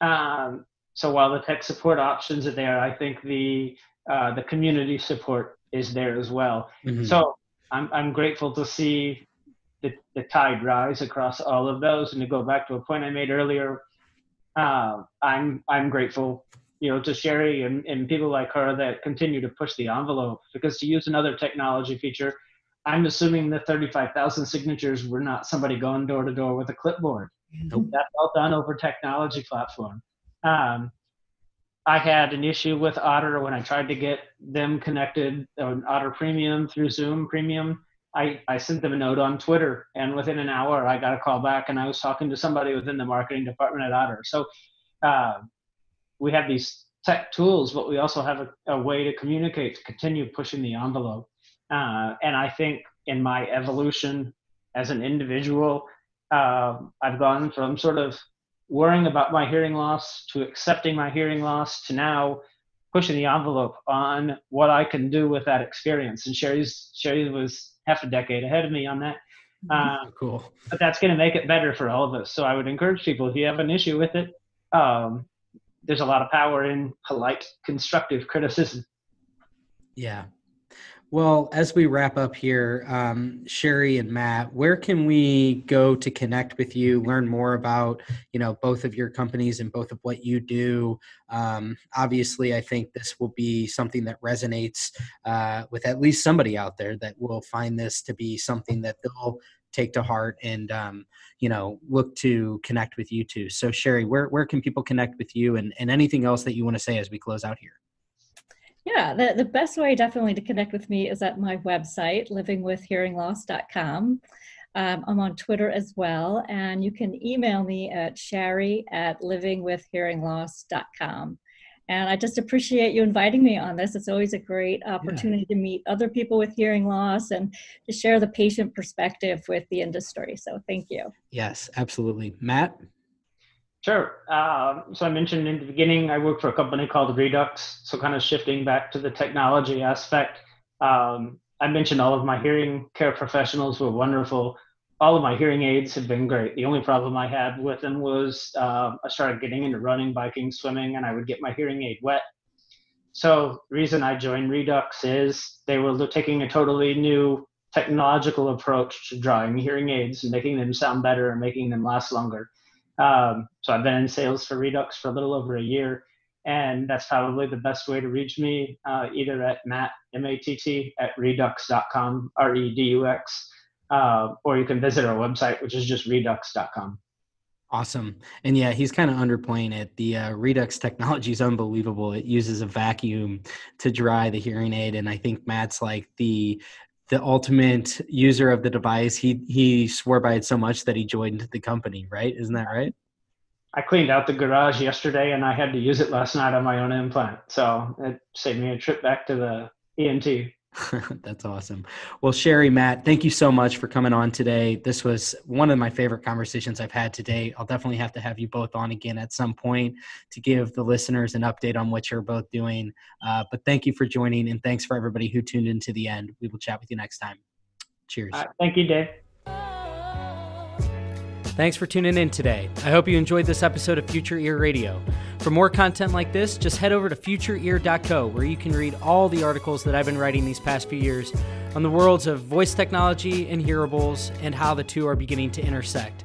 Speaker 3: Um, so while the tech support options are there, I think the uh, the community support is there as well. Mm-hmm. So I'm I'm grateful to see the, the tide rise across all of those. And to go back to a point I made earlier, uh, I'm I'm grateful, you know, to Shari and, and people like her that continue to push the envelope. Because to use another technology feature, I'm assuming the 35,000 signatures were not somebody going door to door with a clipboard. Nope. That's all done over technology platform. Um, I had an issue with Otter when I tried to get them connected on Otter Premium through Zoom Premium. I, I sent them a note on Twitter, and within an hour, I got a call back, and I was talking to somebody within the marketing department at Otter. So uh, we have these tech tools, but we also have a, a way to communicate, to continue pushing the envelope. Uh, and I think in my evolution as an individual, uh, I've gone from sort of worrying about my hearing loss to accepting my hearing loss to now pushing the envelope on what I can do with that experience. And Shari's Shari was half a decade ahead of me on that.
Speaker 1: Uh, cool.
Speaker 3: But that's going to make it better for all of us. So I would encourage people if you have an issue with it, um, there's a lot of power in polite, constructive criticism.
Speaker 1: Yeah, well, as we wrap up here, um, Shari and Matt, where can we go to connect with you, learn more about, you know, both of your companies and both of what you do? Um, obviously, I think this will be something that resonates uh, with at least somebody out there that will find this to be something that they'll take to heart and um, you know look to connect with you too. So, Shari, where where can people connect with you, and and anything else that you want to say as we close out here?
Speaker 2: Yeah, the, the best way definitely to connect with me is at my website, livingwithhearingloss.com. Um, I'm on Twitter as well, and you can email me at shari at livingwithhearingloss.com. And I just appreciate you inviting me on this. It's always a great opportunity yeah. to meet other people with hearing loss and to share the patient perspective with the industry. So thank you.
Speaker 1: Yes, absolutely. Matt?
Speaker 3: Sure. Uh, so I mentioned in the beginning, I work for a company called Redux. So kind of shifting back to the technology aspect, um, I mentioned all of my hearing care professionals were wonderful. All of my hearing aids have been great. The only problem I had with them was uh, I started getting into running, biking, swimming, and I would get my hearing aid wet. So the reason I joined Redux is they were taking a totally new technological approach to drawing hearing aids and making them sound better and making them last longer. Um, so I've been in sales for Redux for a little over a year, and that's probably the best way to reach me, uh, either at Matt M A T T at redux.com, R E D U X, uh, or you can visit our website, which is just redux.com.
Speaker 1: Awesome. And yeah, he's kind of underplaying it. The uh, Redux technology is unbelievable. It uses a vacuum to dry the hearing aid. And I think Matt's like the the ultimate user of the device. He he swore by it so much that he joined the company, right? Isn't that right?
Speaker 3: I cleaned out the garage yesterday and I had to use it last night on my own implant. So it saved me a trip back to the ENT.
Speaker 1: That's awesome. Well, Shari, Matt, thank you so much for coming on today. This was one of my favorite conversations I've had today. I'll definitely have to have you both on again at some point to give the listeners an update on what you're both doing. Uh, but thank you for joining, and thanks for everybody who tuned in to the end. We will chat with you next time. Cheers.
Speaker 3: thank you, Dave.
Speaker 1: Thanks for tuning in today. I hope you enjoyed this episode of Future Ear Radio. For more content like this, just head over to futureear.co where you can read all the articles that I've been writing these past few years on the worlds of voice technology and hearables and how the two are beginning to intersect.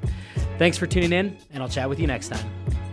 Speaker 1: Thanks for tuning in, and I'll chat with you next time.